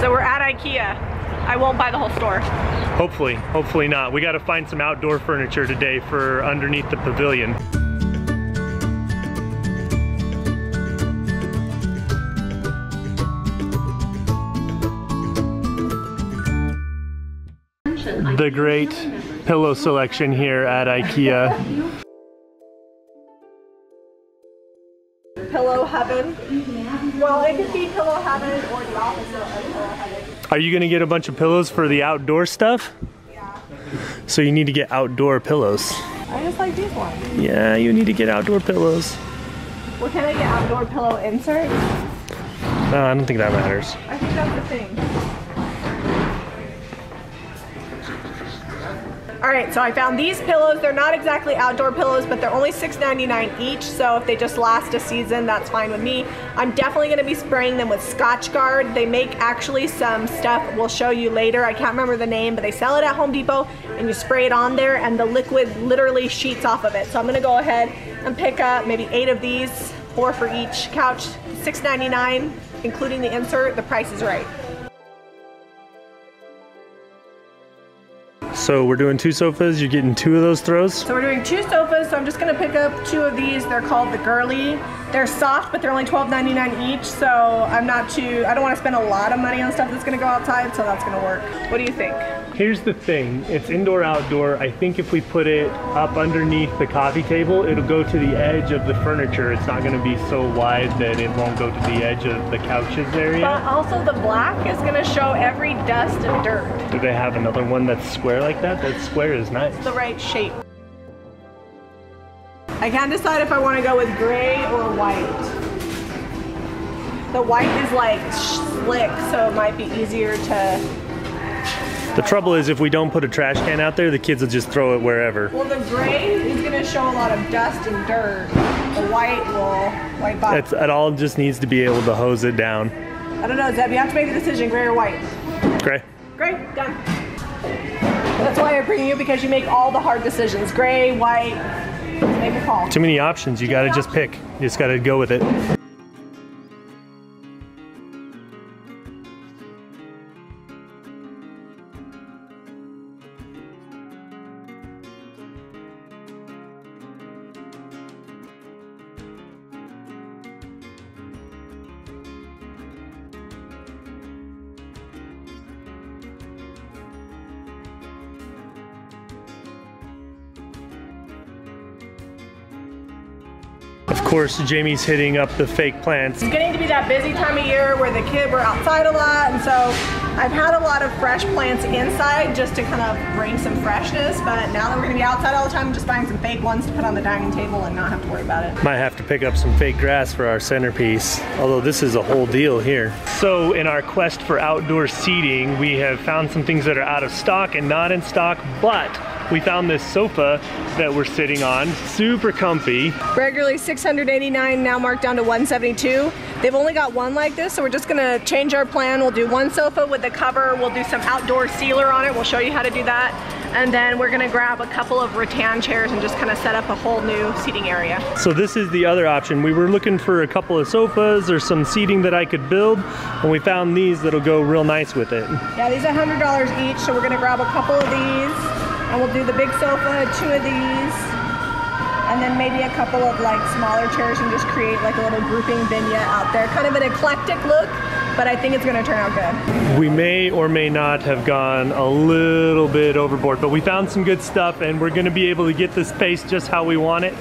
So we're at Ikea. I won't buy the whole store. Hopefully, hopefully not. We got to find some outdoor furniture today for underneath the pavilion. The great pillow selection here at IKEA. Pillow heaven. Well, it could be pillow heaven or the opposite of pillow heaven. Are you gonna get a bunch of pillows for the outdoor stuff? Yeah. So you need to get outdoor pillows. I just like these ones. Yeah, you need to get outdoor pillows. Well, can I get outdoor pillow inserts? No, I don't think that matters. I think that's the thing. All right, so I found these pillows. They're not exactly outdoor pillows, but they're only $6.99 each. So if they just last a season, that's fine with me. I'm definitely gonna be spraying them with Scotchgard. They make actually some stuff we'll show you later. I can't remember the name, but they sell it at Home Depot and you spray it on there and the liquid literally sheets off of it. So I'm gonna go ahead and pick up maybe eight of these, four for each couch, $6.99, including the insert. The price is right. So we're doing two sofas. You're getting two of those throws. So we're doing two sofas, so I'm just gonna pick up two of these. They're called the Gurli. They're soft, but they're only $12.99 each, so I'm not too, I don't wanna spend a lot of money on stuff that's gonna go outside, so that's gonna work. What do you think? Here's the thing. It's indoor outdoor. I think if we put it up underneath the coffee table, it'll go to the edge of the furniture. It's not gonna be so wide that it won't go to the edge of the couches area. But also the black is gonna show every dust and dirt. Do they have another one that's square like that? That square is nice. It's the right shape. I can't decide if I want to go with gray or white. The white is like slick, so it might be easier to. The trouble is if we don't put a trash can out there, the kids will just throw it wherever. Well, the gray is going to show a lot of dust and dirt. The white will wipe off. It's, it all just needs to be able to hose it down. I don't know, Zeb. You have to make the decision: gray or white. Gray. Gray, done. That's why I bring you because you make all the hard decisions: gray, white. Make a call. Too many options. You gotta just pick. You just gotta go with it. Of course, Jami's hitting up the fake plants. It's getting to be that busy time of year where the kids we're outside a lot, and so I've had a lot of fresh plants inside just to kind of bring some freshness. But now that we're gonna be outside all the time, I'm just buying some fake ones to put on the dining table and not have to worry about it. Might have to pick up some fake grass for our centerpiece, although this is a whole deal here. So in our quest for outdoor seating, we have found some things that are out of stock and not in stock, but we found this sofa that we're sitting on, super comfy. Regularly 689, now marked down to 172. They've only got one like this, so we're just gonna change our plan. We'll do one sofa with the cover. We'll do some outdoor sealer on it. We'll show you how to do that. And then we're gonna grab a couple of rattan chairs and just kind of set up a whole new seating area. So this is the other option. We were looking for a couple of sofas or some seating that I could build, and we found these that'll go real nice with it. Yeah, these are $100 each, so we're gonna grab a couple of these. And we'll do the big sofa, two of these, and then maybe a couple of like smaller chairs and just create like a little grouping vignette out there. Kind of an eclectic look, but I think it's gonna turn out good. We may or may not have gone a little bit overboard, but we found some good stuff and we're gonna be able to get the space just how we want it.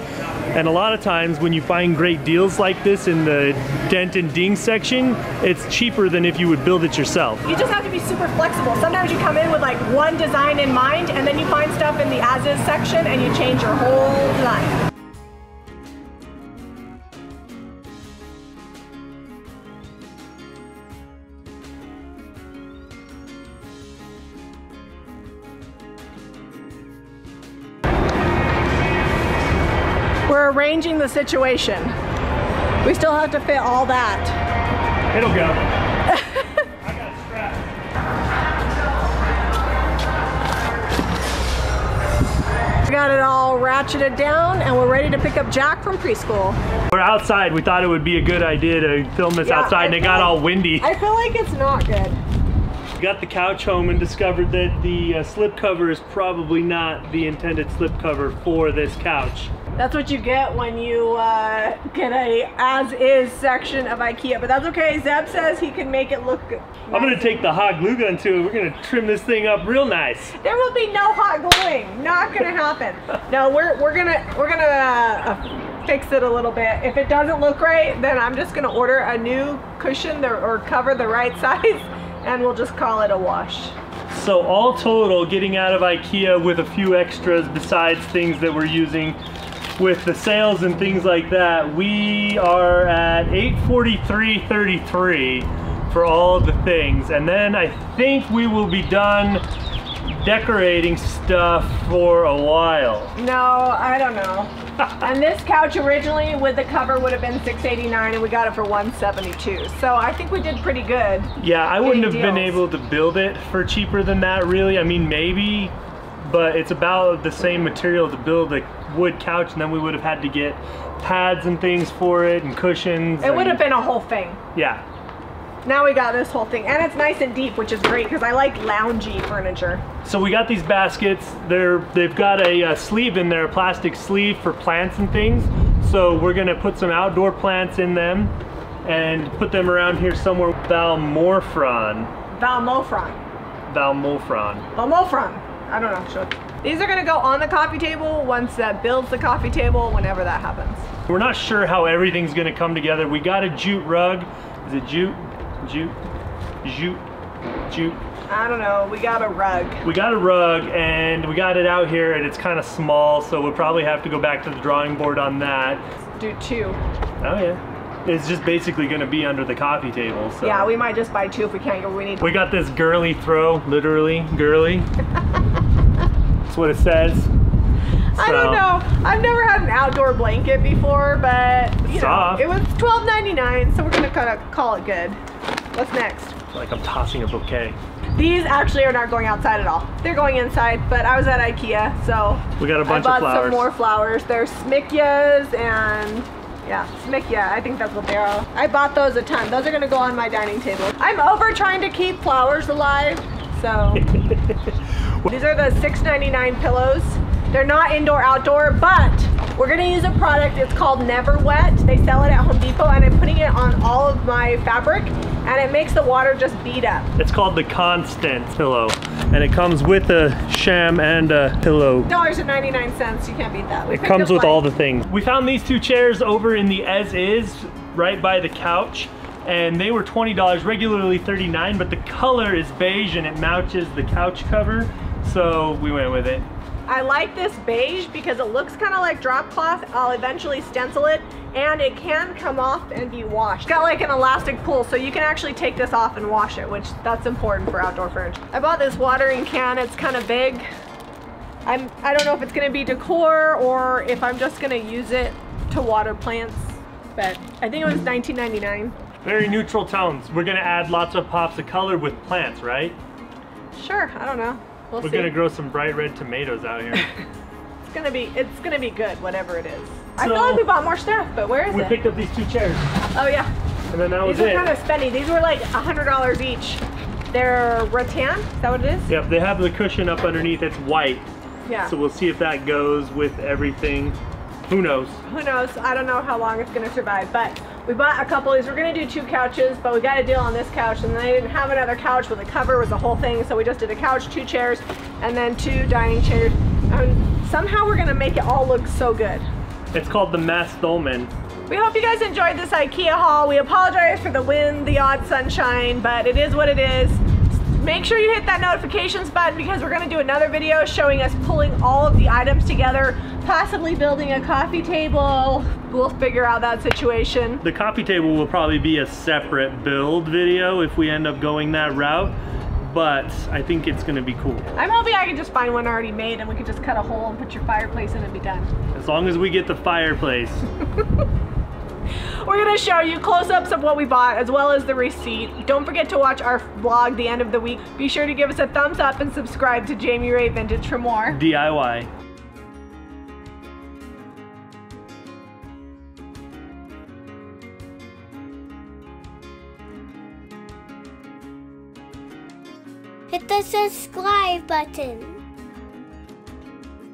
And a lot of times when you find great deals like this in the dent and ding section, it's cheaper than if you would build it yourself. You just have to be super flexible. Sometimes you come in with like one design in mind and then you find stuff in the as-is section and you change your whole design. We're arranging the situation. We still have to fit all that. It'll go. Got. We got it all ratcheted down and we're ready to pick up Jack from preschool. We're outside. We thought it would be a good idea to film this Yeah, outside, and it got feel- all windy. I feel like it's not good. got the couch home and discovered that the uh, slip cover is probably not the intended slip cover for this couch. That's what you get when you uh, get a as-is section of IKEA, but that's okay. Zeb says he can make it look good. I'm gonna take the hot glue gun to it. We're gonna trim this thing up real nice. There will be no hot gluing. Not gonna happen. no, we're we're gonna we're gonna uh, fix it a little bit. If it doesn't look right, then I'm just gonna order a new cushion the, or cover the right size, and we'll just call it a wash. So all total, getting out of IKEA with a few extras besides things that we're using with the sales and things like that, we are at 843.33 for all the things. And then I think we will be done decorating stuff for a while. No, I don't know. and this couch originally with the cover would have been 689 and we got it for 172. So I think we did pretty good. Yeah, I wouldn't have Getting been able to build it for cheaper than that really. I mean, maybe, but it's about the same material to build a wood couch and then we would have had to get pads and things for it and cushions. It would have been a whole thing. Yeah. Now we got this whole thing and it's nice and deep, which is great because I like loungy furniture. So we got these baskets. They're they've got a, uh sleeve in there, a plastic sleeve for plants and things. So we're gonna put some outdoor plants in them and put them around here somewhere. Valmorfron. Valmofron. Valmofron. Valmofron. I don't know. These are gonna go on the coffee table once that builds the coffee table, whenever that happens. We're not sure how everything's gonna come together. We got a jute rug. Is it jute? Jute? Jute? Jute? I don't know. We got a rug. We got a rug and we got it out here and it's kind of small, so we'll probably have to go back to the drawing board on that. Do two. Oh yeah. It's just basically gonna be under the coffee table, so. Yeah, we might just buy two if we can't get what we need. We got this girly throw, literally, girly. That's what it says. I don't know. I've never had an outdoor blanket before, but you know, it was $12.99, so we're gonna kind of call it good. What's next? Like I'm tossing a bouquet. These actually are not going outside at all. They're going inside, but I was at IKEA, so We got a bunch I of bought flowers. some more flowers. They're smyckas and yeah, smycka. I think that's what they are. I bought those a ton. Those are gonna go on my dining table. I'm over trying to keep flowers alive, so these are the $6.99 pillows. They're not indoor outdoor, but we're gonna use a product. It's called NeverWet. They sell it at Home Depot, and I'm putting it on all of my fabric, and it makes the water just beat up. It's called the Constant pillow, and it comes with a sham and a pillow. Dollars and 99 cents. You can't beat that. We It comes with like- all the things. We found these two chairs over in the as is, right by the couch, and they were $20, regularly 39 but the color is beige and it matches the couch cover, so we went with it. I like this beige because it looks kind of like drop cloth. I'll eventually stencil it and it can come off and be washed. It's got like an elastic pull so you can actually take this off and wash it, which that's important for outdoor furniture. I bought this watering can. It's kind of big. I'm, I don't know if it's gonna be decor or if I'm just gonna use it to water plants, but I think it was $19.99. Very neutral tones. We're gonna add lots of pops of color with plants, right? Sure, I don't know. We'll We're see. gonna grow some bright red tomatoes out here. It's gonna be, it's gonna be good, whatever it is. I So- feel like we bought more stuff, but where is we it? We picked up these two chairs, Oh yeah. and then that was These are kind of spendy. These were like $100 each. They're rattan, is that what it is? Yep, they have the cushion up underneath. It's white, Yeah. so we'll see if that goes with everything. Who knows? Who knows? I don't know how long it's gonna survive, but we bought a couple of these. We're gonna do two couches, but we got a deal on this couch, and they didn't have another couch with a cover, it was the whole thing, so we just did a couch, two chairs, and then two dining chairs. And somehow we're gonna make it all look so good. It's called the Mastholmen. We hope you guys enjoyed this IKEA haul. We apologize for the wind, the odd sunshine, but it is what it is. Make sure you hit that notifications button because we're gonna do another video showing us pulling all of the items together, possibly building a coffee table. We'll figure out that situation. The coffee table will probably be a separate build video if we end up going that route, but I think it's gonna be cool. I'm hoping I can just find one already made and we could just cut a hole and put your fireplace in and be done. As long as we get the fireplace. We're gonna show you close-ups of what we bought as well as the receipt. Don't forget to watch our vlog the end of the week. Be sure to give us a thumbs up and subscribe to Jami Ray Vintage for more. DIY. Hit the subscribe button.